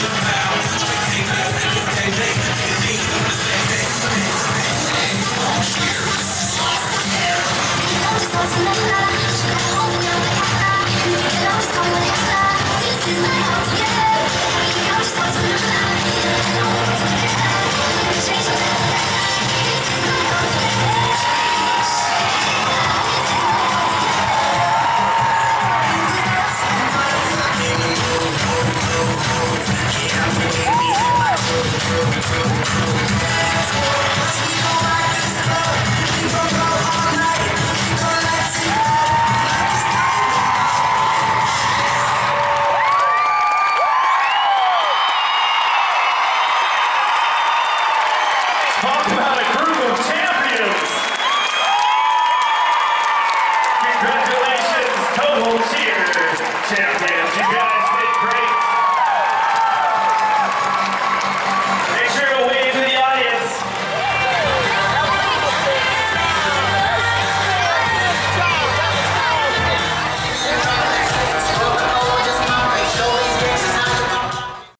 Russian man. Champions.